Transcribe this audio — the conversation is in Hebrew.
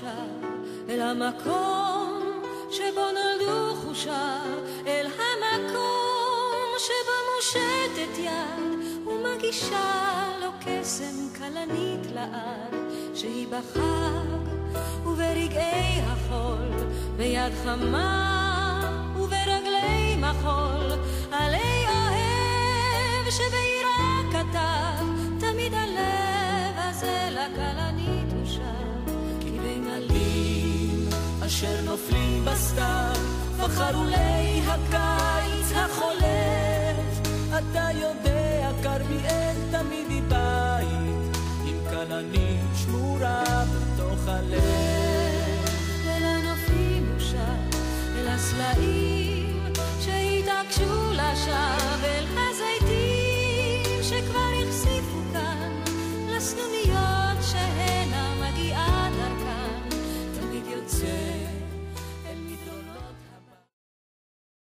שר, אל המקום שבו נולדו חושיו, אל המקום שבו מושטת יד ומגישה לו קסם כלנית לעד, שהיא בחג וברגעי החול, ביד חמה וברגלי מחול, עלי אוהב שבעירה כתב, תמיד הלב הזה לכלנית בין עלים אשר נופלים בסתיו, וחרולי הקיץ החולף, אתה יודע כרמיאל תמיד היא בית, עם כלנית שמורה בתוך הלב. אל הנופים הוא שר, אל הסלעים